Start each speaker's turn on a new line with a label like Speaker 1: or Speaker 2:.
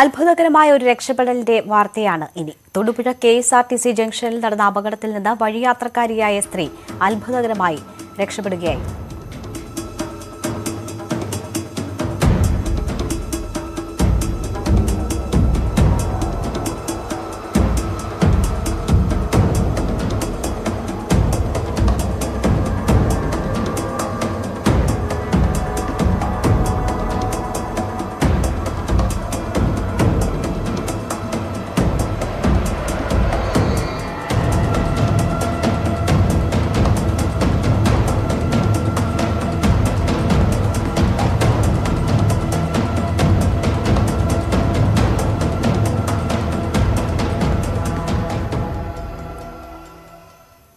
Speaker 1: അത്ഭുതകരമായ ഒരു രക്ഷപ്പെടലിന്റെ വാർത്തയാണ് ഇനി. Thodupuzha K S R T C ജംഗ്ഷനിൽ നടന്ന അപകടത്തിൽ നിന്ന് വഴിയാത്രക്കാരിയായ സ്ത്രീ അത്ഭുതകരമായി രക്ഷപ്പെടുകയായി.